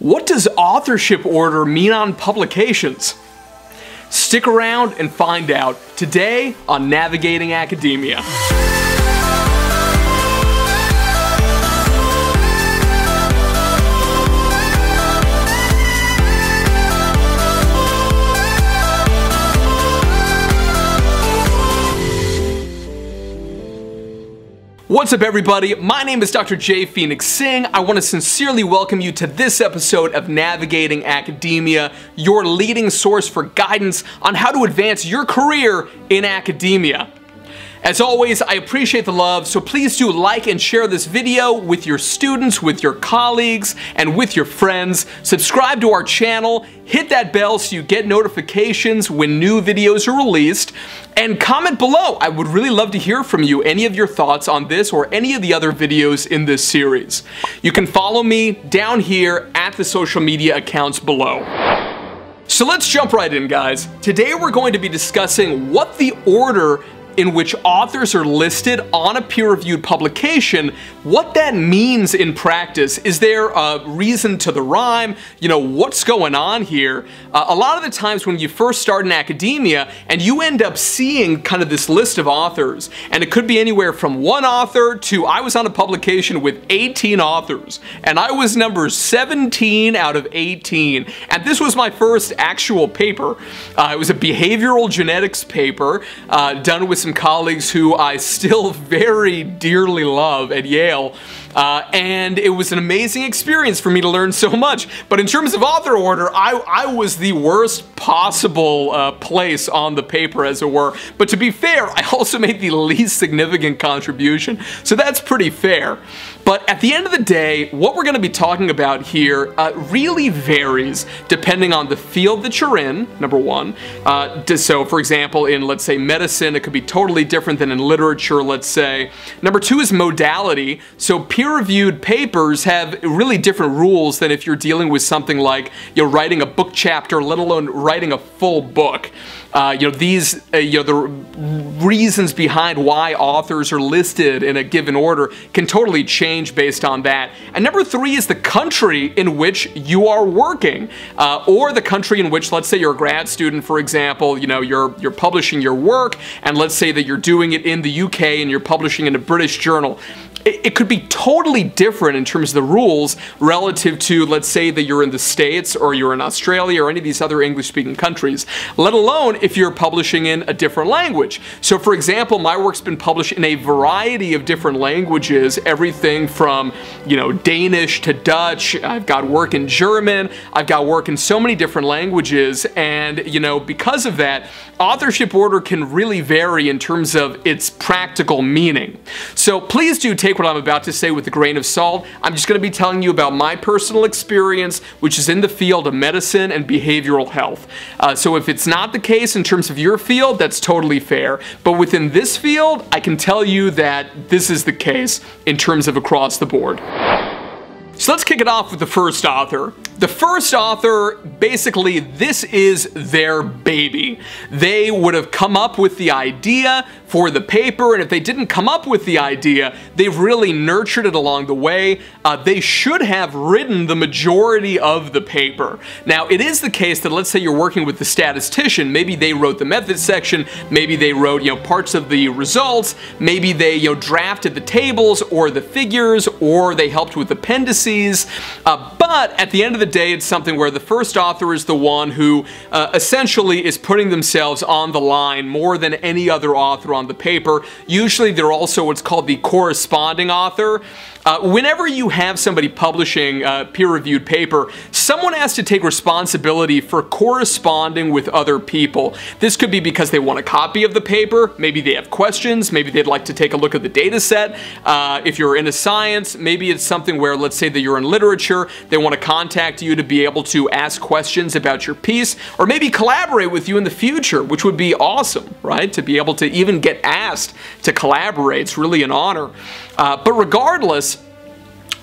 What does authorship order mean on publications? Stick around and find out today on Navigating Academia. What's up everybody? My name is Dr. Jay Phoenix Singh. I want to sincerely welcome you to this episode of Navigating Academia, your leading source for guidance on how to advance your career in academia. As always, I appreciate the love, so please do like and share this video with your students, with your colleagues, and with your friends. Subscribe to our channel, hit that bell so you get notifications when new videos are released, and comment below. I would really love to hear from you, any of your thoughts on this or any of the other videos in this series. You can follow me down here at the social media accounts below. So let's jump right in, guys. Today we're going to be discussing what the order in which authors are listed on a peer-reviewed publication, what that means in practice. Is there a reason to the rhyme? You know, what's going on here? Uh, a lot of the times when you first start in academia and you end up seeing kind of this list of authors, and it could be anywhere from one author to I was on a publication with 18 authors, and I was number 17 out of 18, and this was my first actual paper. Uh, it was a behavioral genetics paper uh, done with some colleagues who I still very dearly love at Yale. Uh, and it was an amazing experience for me to learn so much. But in terms of author order, I, I was the worst possible uh, place on the paper, as it were. But to be fair, I also made the least significant contribution, so that's pretty fair. But at the end of the day, what we're going to be talking about here uh, really varies depending on the field that you're in, number one. Uh, so, for example, in, let's say, medicine, it could be totally different than in literature, let's say. Number two is modality. So, peer-reviewed papers have really different rules than if you're dealing with something like, you know, writing a book chapter, let alone writing a full book. Uh, you know, these, uh, you know, the reasons behind why authors are listed in a given order can totally change based on that. And number three is the country in which you are working, uh, or the country in which, let's say you're a grad student, for example, you know, you're, you're publishing your work, and let's say that you're doing it in the UK and you're publishing in a British journal it, it could be totally different in terms of the rules relative to, let's say that you're in the States or you're in Australia or any of these other English-speaking countries, let alone if you're publishing in a different language. So for example, my work's been published in a variety of different languages, everything from, you know, Danish to Dutch, I've got work in German, I've got work in so many different languages, and, you know, because of that, authorship order can really vary in terms of its practical meaning. So please do take take what I'm about to say with a grain of salt. I'm just going to be telling you about my personal experience, which is in the field of medicine and behavioral health. Uh, so if it's not the case in terms of your field, that's totally fair. But within this field, I can tell you that this is the case in terms of across the board. So let's kick it off with the first author. The first author, basically, this is their baby. They would have come up with the idea for the paper, and if they didn't come up with the idea, they've really nurtured it along the way. Uh, they should have written the majority of the paper. Now, it is the case that let's say you're working with the statistician, maybe they wrote the method section, maybe they wrote, you know, parts of the results, maybe they, you know, drafted the tables or the figures, or they helped with appendices, uh, but at the end of the day, it's something where the first author is the one who uh, essentially is putting themselves on the line more than any other author on the paper. Usually they're also what's called the corresponding author. Uh, whenever you have somebody publishing a peer-reviewed paper, someone has to take responsibility for corresponding with other people. This could be because they want a copy of the paper, maybe they have questions, maybe they'd like to take a look at the data set. Uh, if you're into science, maybe it's something where, let's say you're in literature, they want to contact you to be able to ask questions about your piece, or maybe collaborate with you in the future, which would be awesome, right? To be able to even get asked to collaborate, it's really an honor. Uh, but regardless,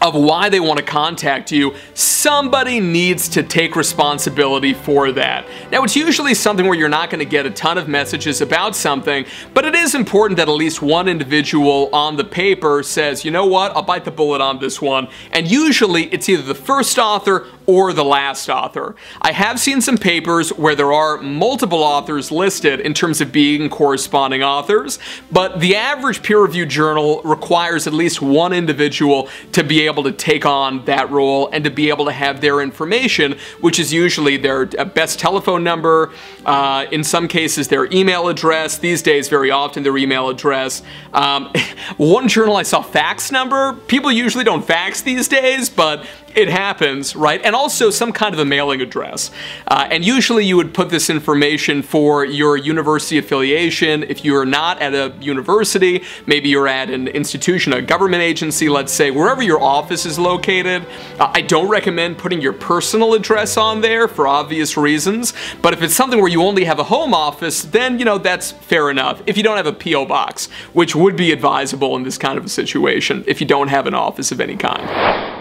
of why they want to contact you, somebody needs to take responsibility for that. Now, it's usually something where you're not going to get a ton of messages about something, but it is important that at least one individual on the paper says, you know what, I'll bite the bullet on this one. And usually it's either the first author or the last author. I have seen some papers where there are multiple authors listed in terms of being corresponding authors, but the average peer-reviewed journal requires at least one individual to be able to take on that role and to be able to have their information, which is usually their best telephone number, uh, in some cases their email address, these days very often their email address. Um, one journal I saw fax number, people usually don't fax these days, but it happens, right? And also some kind of a mailing address. Uh, and usually you would put this information for your university affiliation. If you're not at a university, maybe you're at an institution, a government agency, let's say, wherever your office is located. Uh, I don't recommend putting your personal address on there for obvious reasons. But if it's something where you only have a home office, then, you know, that's fair enough. If you don't have a P.O. box, which would be advisable in this kind of a situation if you don't have an office of any kind.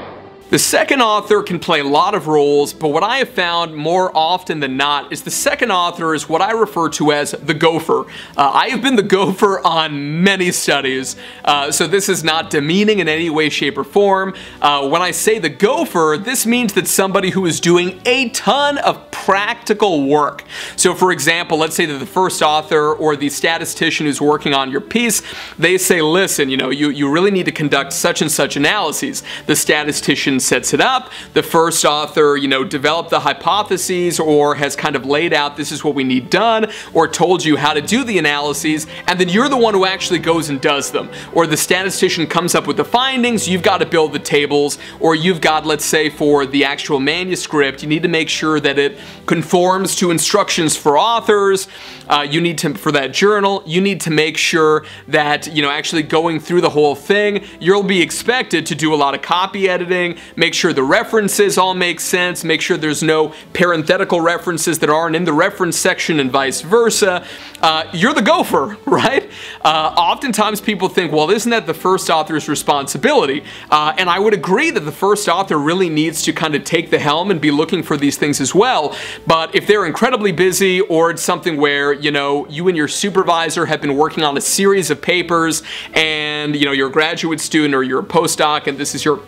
The second author can play a lot of roles, but what I have found more often than not is the second author is what I refer to as the gopher. Uh, I have been the gopher on many studies, uh, so this is not demeaning in any way, shape, or form. Uh, when I say the gopher, this means that somebody who is doing a ton of practical work. So for example, let's say that the first author or the statistician who's working on your piece, they say, listen, you know, you, you really need to conduct such and such analyses. The statistician sets it up. The first author, you know, developed the hypotheses or has kind of laid out this is what we need done or told you how to do the analyses and then you're the one who actually goes and does them. Or the statistician comes up with the findings, you've got to build the tables or you've got, let's say for the actual manuscript, you need to make sure that it conforms to instructions for authors. Uh, you need to, for that journal, you need to make sure that, you know, actually going through the whole thing, you'll be expected to do a lot of copy editing, make sure the references all make sense, make sure there's no parenthetical references that aren't in the reference section and vice versa. Uh, you're the gopher, right? Uh, oftentimes people think, well, isn't that the first author's responsibility? Uh, and I would agree that the first author really needs to kind of take the helm and be looking for these things as well. But if they're incredibly busy or it's something where, you know, you and your supervisor have been working on a series of papers and, you know, you're a graduate student or you're a postdoc and this is your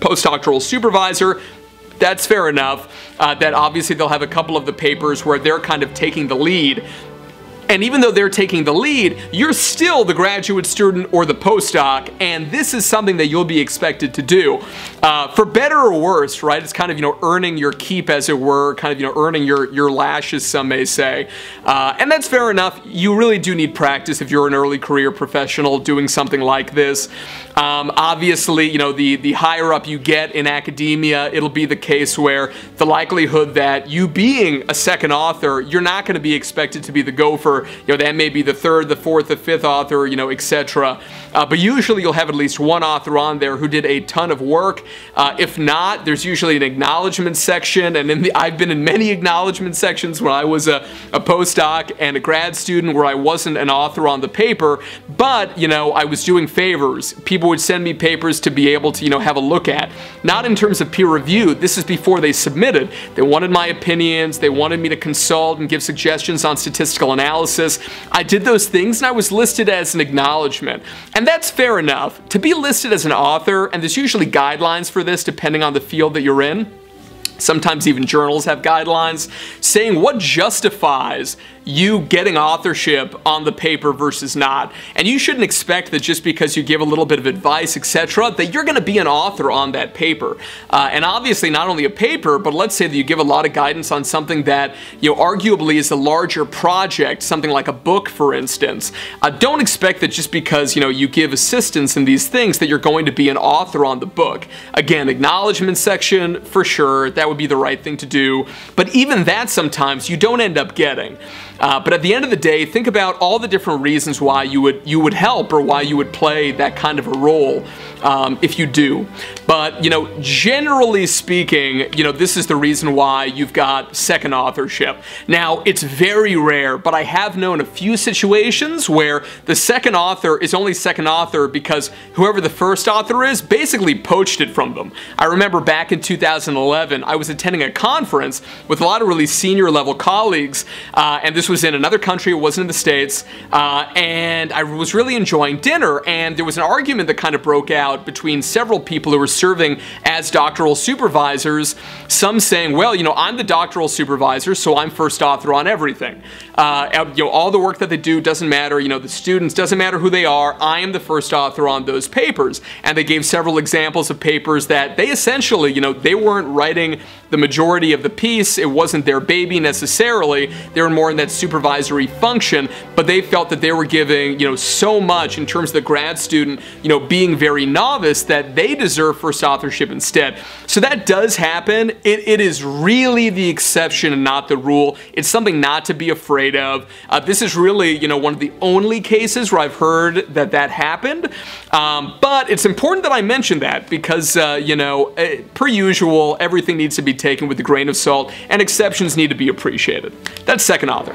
postdoctoral supervisor, that's fair enough. Uh, that obviously they'll have a couple of the papers where they're kind of taking the lead. And even though they're taking the lead, you're still the graduate student or the postdoc, and this is something that you'll be expected to do. Uh, for better or worse, right? It's kind of, you know, earning your keep, as it were, kind of, you know, earning your, your lashes, some may say. Uh, and that's fair enough. You really do need practice if you're an early career professional doing something like this. Um, obviously, you know, the, the higher up you get in academia, it'll be the case where the likelihood that you being a second author, you're not going to be expected to be the gopher. You know, that may be the third, the fourth, the fifth author, you know, etc. Uh, but usually you'll have at least one author on there who did a ton of work. Uh, if not, there's usually an acknowledgement section, and in the, I've been in many acknowledgement sections when I was a, a postdoc and a grad student where I wasn't an author on the paper, but, you know, I was doing favors. People would send me papers to be able to, you know, have a look at. Not in terms of peer review, this is before they submitted. They wanted my opinions, they wanted me to consult and give suggestions on statistical analysis. I did those things and I was listed as an acknowledgement. And that's fair enough. To be listed as an author, and there's usually guidelines for this depending on the field that you're in, sometimes even journals have guidelines, saying what justifies you getting authorship on the paper versus not. And you shouldn't expect that just because you give a little bit of advice, etc., that you're going to be an author on that paper. Uh, and obviously, not only a paper, but let's say that you give a lot of guidance on something that, you know, arguably is a larger project, something like a book, for instance. Uh, don't expect that just because, you know, you give assistance in these things that you're going to be an author on the book. Again, acknowledgement section, for sure, that would be the right thing to do. But even that sometimes you don't end up getting. Uh, but at the end of the day, think about all the different reasons why you would you would help or why you would play that kind of a role um, if you do. But you know, generally speaking, you know this is the reason why you've got second authorship. Now it's very rare, but I have known a few situations where the second author is only second author because whoever the first author is basically poached it from them. I remember back in 2011, I was attending a conference with a lot of really senior level colleagues, uh, and this this was in another country, it wasn't in the States, uh, and I was really enjoying dinner, and there was an argument that kind of broke out between several people who were serving as doctoral supervisors, some saying, well, you know, I'm the doctoral supervisor, so I'm first author on everything. Uh, you know, all the work that they do doesn't matter, you know, the students, doesn't matter who they are, I am the first author on those papers. And they gave several examples of papers that they essentially, you know, they weren't writing the majority of the piece, it wasn't their baby necessarily, they were more in that supervisory function, but they felt that they were giving, you know, so much in terms of the grad student, you know, being very novice that they deserve first authorship instead. So that does happen. It, it is really the exception and not the rule. It's something not to be afraid of. Uh, this is really, you know, one of the only cases where I've heard that that happened. Um, but it's important that I mention that because, uh, you know, uh, per usual, everything needs to be taken with a grain of salt and exceptions need to be appreciated. That's second author.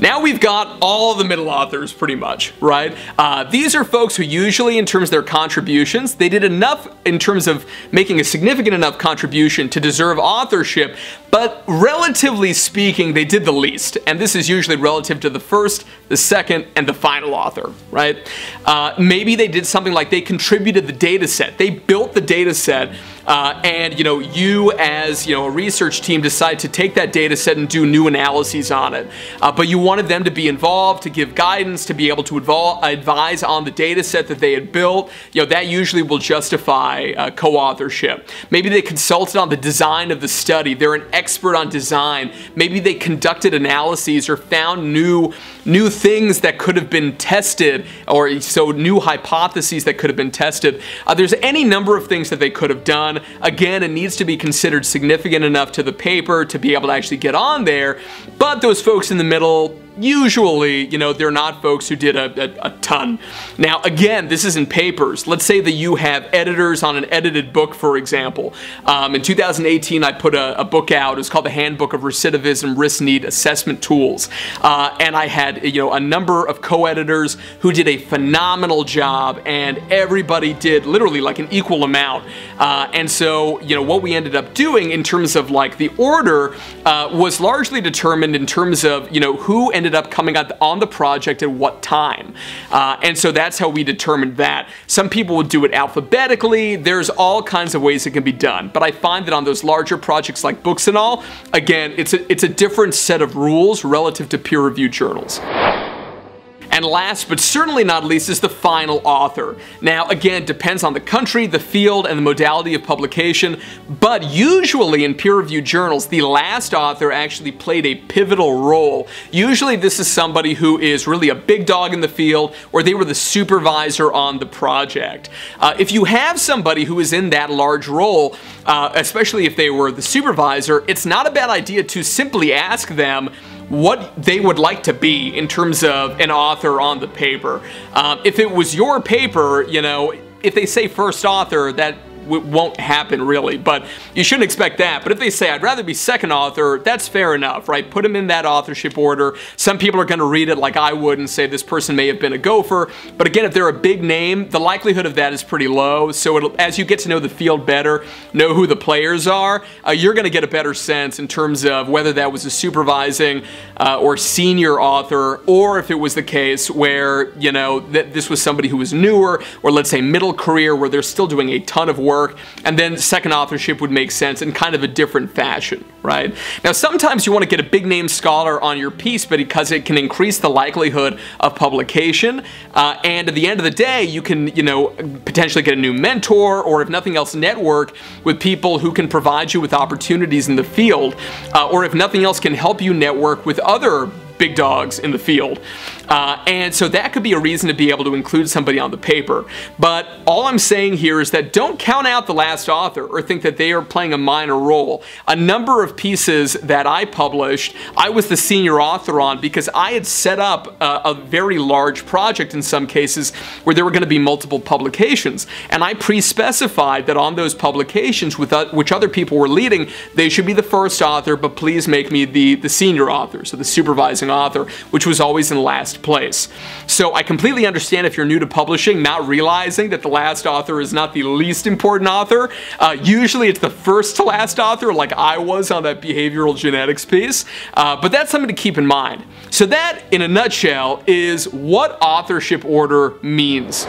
Now we've got all the middle authors pretty much, right? Uh, these are folks who usually, in terms of their contributions, they did enough in terms of making a significant enough contribution to deserve authorship, but relatively speaking, they did the least. And this is usually relative to the first, the second, and the final author, right? Uh, maybe they did something like they contributed the data set. They built the data set uh, and you know you as you know a research team decide to take that data set and do new analyses on it uh, but you wanted them to be involved to give guidance to be able to advise on the data set that they had built. You know that usually will justify uh, co-authorship. Maybe they consulted on the design of the study. They're an expert on design. Maybe they conducted analyses or found new new things that could have been tested or so new hypotheses that could have been tested. Uh, there's any number of things that they could have done. Again, it needs to be considered significant enough to the paper to be able to actually get on there, but those folks in the middle, usually, you know, they're not folks who did a, a, a, ton. Now, again, this is in papers. Let's say that you have editors on an edited book, for example. Um, in 2018, I put a, a, book out. It was called The Handbook of Recidivism Risk Need Assessment Tools. Uh, and I had, you know, a number of co-editors who did a phenomenal job, and everybody did literally like an equal amount. Uh, and so, you know, what we ended up doing in terms of like the order uh, was largely determined in terms of, you know, who ended up coming on the project at what time. Uh, and so that's how we determined that. Some people would do it alphabetically. There's all kinds of ways it can be done. But I find that on those larger projects like books and all, again, it's a, it's a different set of rules relative to peer-reviewed journals. And last but certainly not least is the final author. Now again, depends on the country, the field, and the modality of publication, but usually in peer-reviewed journals, the last author actually played a pivotal role. Usually this is somebody who is really a big dog in the field, or they were the supervisor on the project. Uh, if you have somebody who is in that large role, uh, especially if they were the supervisor, it's not a bad idea to simply ask them, what they would like to be in terms of an author on the paper. Um, if it was your paper, you know, if they say first author, that won't happen really, but you shouldn't expect that. But if they say, I'd rather be second author, that's fair enough, right? Put them in that authorship order. Some people are going to read it like I would and say this person may have been a gopher. But again, if they're a big name, the likelihood of that is pretty low. So as you get to know the field better, know who the players are, uh, you're going to get a better sense in terms of whether that was a supervising uh, or senior author, or if it was the case where, you know, that this was somebody who was newer, or let's say middle career, where they're still doing a ton of work work, and then second authorship would make sense in kind of a different fashion, right? Now, sometimes you want to get a big name scholar on your piece but because it can increase the likelihood of publication, uh, and at the end of the day, you can, you know, potentially get a new mentor, or if nothing else, network with people who can provide you with opportunities in the field, uh, or if nothing else, can help you network with other big dogs in the field. Uh, and so that could be a reason to be able to include somebody on the paper. But all I'm saying here is that don't count out the last author or think that they are playing a minor role. A number of pieces that I published, I was the senior author on because I had set up a, a very large project in some cases where there were going to be multiple publications. And I pre-specified that on those publications with, uh, which other people were leading, they should be the first author, but please make me the, the senior author, so the supervising author, which was always in the last place. So I completely understand if you're new to publishing, not realizing that the last author is not the least important author. Uh, usually it's the first to last author, like I was on that behavioral genetics piece, uh, but that's something to keep in mind. So that, in a nutshell, is what authorship order means.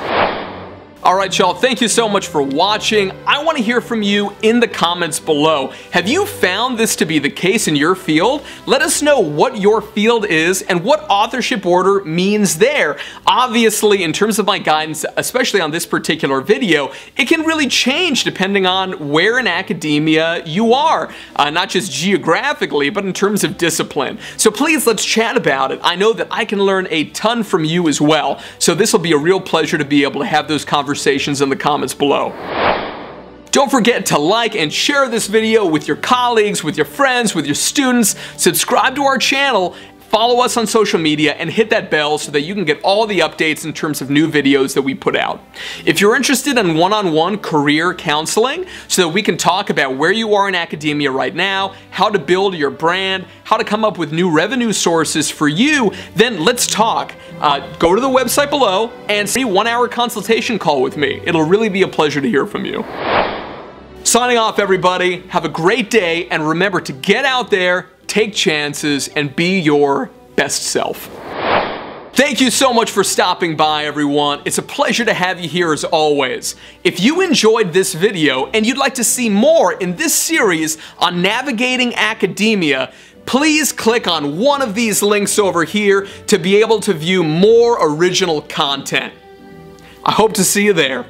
Alright y'all, thank you so much for watching. I want to hear from you in the comments below. Have you found this to be the case in your field? Let us know what your field is and what authorship order means there. Obviously, in terms of my guidance, especially on this particular video, it can really change depending on where in academia you are. Uh, not just geographically, but in terms of discipline. So please, let's chat about it. I know that I can learn a ton from you as well, so this will be a real pleasure to be able to have those conversations conversations in the comments below. Don't forget to like and share this video with your colleagues, with your friends, with your students. Subscribe to our channel follow us on social media, and hit that bell so that you can get all the updates in terms of new videos that we put out. If you're interested in one-on-one -on -one career counseling so that we can talk about where you are in academia right now, how to build your brand, how to come up with new revenue sources for you, then let's talk. Uh, go to the website below and see one-hour consultation call with me. It'll really be a pleasure to hear from you. Signing off, everybody. Have a great day, and remember to get out there, take chances, and be your best self. Thank you so much for stopping by everyone. It's a pleasure to have you here as always. If you enjoyed this video and you'd like to see more in this series on navigating academia, please click on one of these links over here to be able to view more original content. I hope to see you there.